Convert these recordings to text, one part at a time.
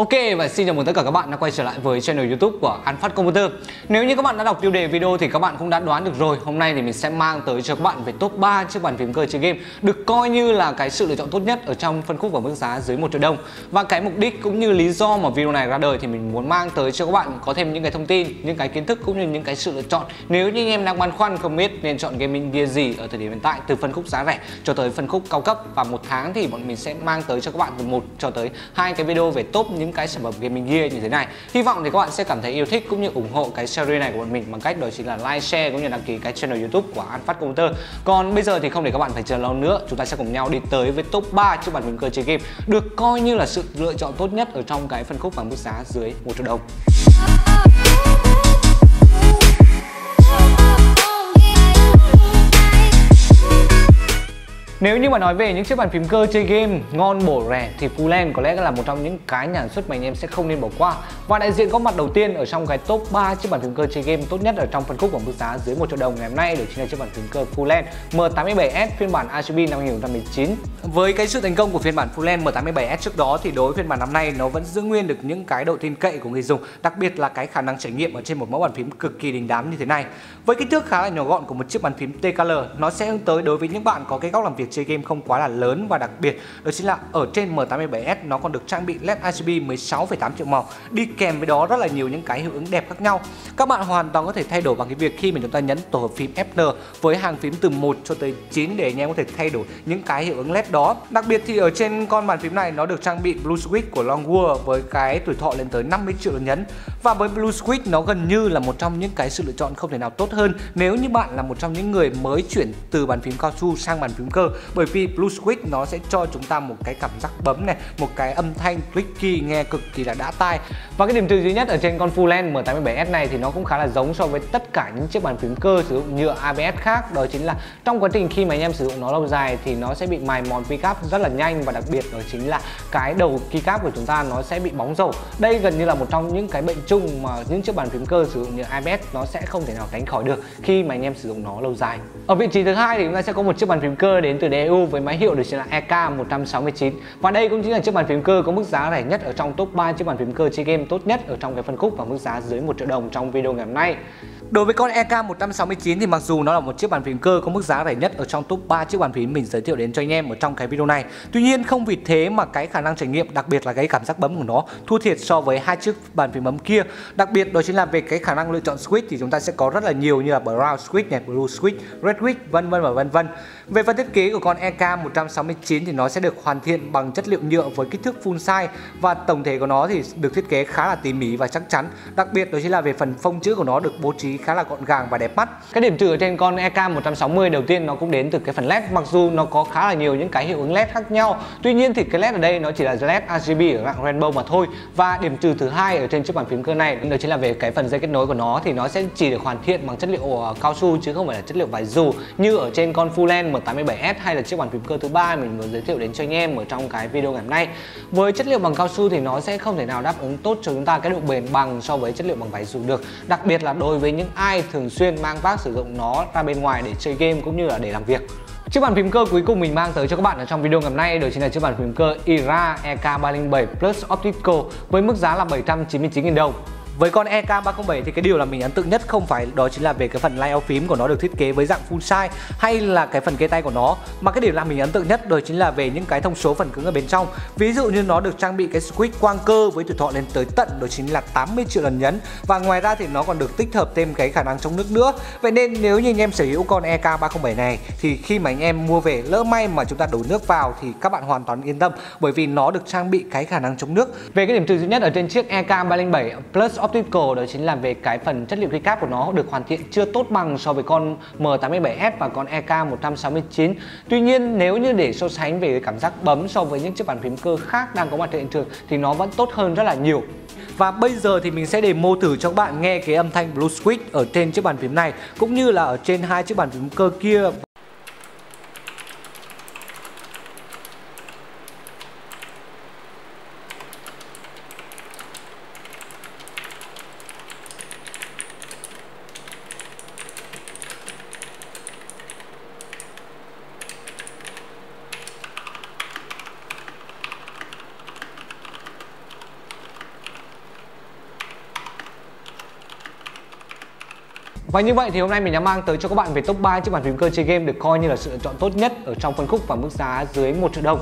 Ok, và xin chào mừng tất cả các bạn đã quay trở lại với channel youtube của An Phát Computer. Nếu như các bạn đã đọc tiêu đề video thì các bạn cũng đã đoán được rồi. Hôm nay thì mình sẽ mang tới cho các bạn về top 3 chiếc bàn phím cơ chơi game Được coi như là cái sự lựa chọn tốt nhất ở trong phân khúc và mức giá dưới 1 triệu đồng. Và cái mục đích cũng như lý do mà video này ra đời thì mình muốn mang tới cho các bạn có thêm những cái thông tin, Những cái kiến thức cũng như những cái sự lựa chọn. Nếu như anh em đang băn khoăn không biết nên chọn gaming gear gì ở thời điểm hiện tại, Từ phân khúc giá rẻ cho tới phân khúc cao cấp, Và một tháng thì bọn mình sẽ mang tới cho các bạn từ một cho tới hai cái video về top những cái sản phẩm gaming gear như thế này. Hy vọng thì các bạn sẽ cảm thấy yêu thích cũng như ủng hộ cái series này của bọn mình bằng cách đó chính là like, share cũng như đăng ký cái channel youtube của An Phát Computer. Còn bây giờ thì không để các bạn phải chờ lâu nữa, chúng ta sẽ cùng nhau đi tới với top 3 chiếc bàn phím cơ chơi game được coi như là sự lựa chọn tốt nhất ở trong cái phân khúc và mức giá dưới một triệu đồng. Nếu như mà nói về những chiếc bàn phím cơ chơi game ngon bổ rẻ thì Fulen có lẽ là một trong những cái nhà sản xuất mà anh em sẽ không nên bỏ qua. Và đại diện có mặt đầu tiên ở trong cái top 3 chiếc bàn phím cơ chơi game tốt nhất ở trong phân khúc của mức giá dưới 1 triệu đồng ngày hôm nay đó chính là chiếc bàn phím cơ Fulen M87S phiên bản RGB năm 2019. Với cái sự thành công của phiên bản Fulen M87S trước đó thì đối với phiên bản năm nay nó vẫn giữ nguyên được những cái độ tin cậy của người dùng, đặc biệt là cái khả năng trải nghiệm ở trên một mẫu bàn phím cực kỳ đình đám như thế này. Với kích thước khá là nhỏ gọn của một chiếc bàn phím TKL, nó sẽ hướng tới đối với những bạn có cái góc làm việc chơi game không quá là lớn và đặc biệt đó chính là ở trên M87S nó còn được trang bị LED RGB 16,8 triệu màu. Đi kèm với đó rất là nhiều những cái hiệu ứng đẹp khác nhau. Các bạn hoàn toàn có thể thay đổi bằng cái việc khi mà chúng ta nhấn tổ hợp phím FN với hàng phím từ 1 cho tới 9 để anh em có thể thay đổi những cái hiệu ứng LED đó. Đặc biệt thì ở trên con bàn phím này nó được trang bị Blue Switch của Longwood với cái tuổi thọ lên tới 50 triệu lần nhấn. Và với Blue Switch nó gần như là một trong những cái sự lựa chọn không thể nào tốt hơn nếu như bạn là một trong những người mới chuyển từ bàn phím cao su sang bàn phím cơ bởi vì Blue Switch nó sẽ cho chúng ta một cái cảm giác bấm này, một cái âm thanh clicky, nghe cực kỳ là đã tai. Và cái điểm trừ duy nhất ở trên con Full Length M87S này thì nó cũng khá là giống so với tất cả những chiếc bàn phím cơ sử dụng nhựa ABS khác. Đó chính là trong quá trình khi mà anh em sử dụng nó lâu dài thì nó sẽ bị mài mòn keycap rất là nhanh và đặc biệt đó chính là cái đầu keycap của chúng ta nó sẽ bị bóng dầu đây gần như là một trong những cái bệnh chung mà những chiếc bàn phím cơ sử dụng nhựa ABS nó sẽ không thể nào tránh khỏi được khi mà anh em sử dụng nó lâu dài. Ở vị trí thứ hai thì chúng ta sẽ có một chiếc bàn phím cơ đến từ DU với máy hiệu được chính là EK169 và đây cũng chính là chiếc bàn phím cơ có mức giá rẻ nhất ở trong top 3 chiếc bàn phím cơ chơi game tốt nhất ở trong cái phân khúc và mức giá dưới 1 triệu đồng trong video ngày hôm nay Đối với con EK169 thì mặc dù nó là một chiếc bàn phím cơ có mức giá rẻ nhất ở trong top 3 chiếc bàn phím mình giới thiệu đến cho anh em ở trong cái video này. Tuy nhiên không vì thế mà cái khả năng trải nghiệm đặc biệt là cái cảm giác bấm của nó thua thiệt so với hai chiếc bàn phím bấm kia. Đặc biệt đó chính là về cái khả năng lựa chọn switch thì chúng ta sẽ có rất là nhiều như là brown switch này, blue switch, red switch vân vân và vân vân. Về phần thiết kế của con EK169 thì nó sẽ được hoàn thiện bằng chất liệu nhựa với kích thước full size và tổng thể của nó thì được thiết kế khá là tỉ mỉ và chắc chắn. Đặc biệt, đó chính là về phần phông chữ của nó được bố trí khá là gọn gàng và đẹp mắt. Cái điểm trừ ở trên con EK160 đầu tiên nó cũng đến từ cái phần LED, mặc dù nó có khá là nhiều những cái hiệu ứng LED khác nhau. Tuy nhiên thì cái LED ở đây nó chỉ là LED RGB ở dạng rainbow mà thôi. Và điểm trừ thứ hai ở trên chiếc bàn phím cơ này, đó chính là về cái phần dây kết nối của nó thì nó sẽ chỉ được hoàn thiện bằng chất liệu ờ, cao su chứ không phải là chất liệu vải dù như ở trên con Fullen M87S hay là chiếc bàn phím cơ thứ ba mình muốn giới thiệu đến cho anh em ở trong cái video ngày hôm nay. Với chất liệu bằng cao su thì nó sẽ không thể nào đáp ứng tốt cho chúng ta cái độ bền bằng so với chất liệu bằng vải dù được. Đặc biệt là đối với những ai thường xuyên mang vác sử dụng nó ra bên ngoài để chơi game cũng như là để làm việc Chiếc bàn phím cơ cuối cùng mình mang tới cho các bạn ở trong video ngày hôm nay đó chính là chiếc bàn phím cơ IRA EK307 Plus Optical với mức giá là 799.000 đồng với con EK307 thì cái điều là mình ấn tượng nhất không phải đó chính là về cái phần layout phím của nó được thiết kế với dạng full size hay là cái phần kê tay của nó, mà cái điều làm mình ấn tượng nhất đó chính là về những cái thông số phần cứng ở bên trong. Ví dụ như nó được trang bị cái switch quang cơ với tuổi thọ lên tới tận đó chính là 80 triệu lần nhấn. Và ngoài ra thì nó còn được tích hợp thêm cái khả năng chống nước nữa. Vậy nên nếu như anh em sở hữu con EK307 này thì khi mà anh em mua về, lỡ may mà chúng ta đổ nước vào thì các bạn hoàn toàn yên tâm bởi vì nó được trang bị cái khả năng chống nước. Về cái điểm trừ duy nhất ở trên chiếc EK307 Plus optical đó chính là về cái phần chất liệu keycap của nó, được hoàn thiện chưa tốt bằng so với con M87S và con EK169 Tuy nhiên, nếu như để so sánh về cảm giác bấm so với những chiếc bàn phím cơ khác đang có mặt trên thị trường, thì nó vẫn tốt hơn rất là nhiều. Và bây giờ thì mình sẽ demo thử cho các bạn nghe cái âm thanh Blue Switch ở trên chiếc bàn phím này, cũng như là ở trên hai chiếc bàn phím cơ kia. Và như vậy thì hôm nay mình đã mang tới cho các bạn về top 3 chiếc bàn phím cơ chơi game được coi như là sự lựa chọn tốt nhất ở trong phân khúc và mức giá dưới 1 triệu đồng.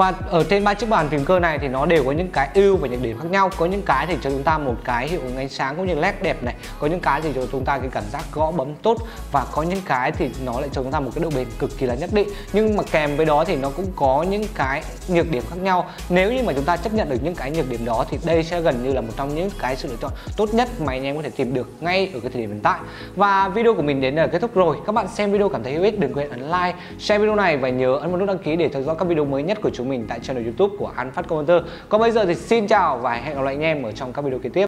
Và ở trên ba chiếc bàn phím cơ này thì nó đều có những cái ưu và những điểm khác nhau. Có những cái thì cho chúng ta một cái hiệu ứng ánh sáng cũng như led đẹp này, có những cái thì cho chúng ta cái cảm giác gõ bấm tốt và có những cái thì nó lại cho chúng ta một cái độ bền cực kỳ là nhất định. Nhưng mà kèm với đó thì nó cũng có những cái nhược điểm khác nhau. Nếu như mà chúng ta chấp nhận được những cái nhược điểm đó thì đây sẽ gần như là một trong những cái sự lựa chọn tốt nhất mà anh em có thể tìm được ngay ở cái thời điểm hiện tại. Và video của mình đến đây là kết thúc rồi. Các bạn xem video cảm thấy hữu ích đừng quên ấn like, share video này và nhớ ấn vào nút đăng ký để theo dõi các video mới nhất của chúng mình tại channel YouTube của An Phát Commenter. Còn bây giờ thì xin chào và hẹn gặp lại anh em ở trong các video kế tiếp.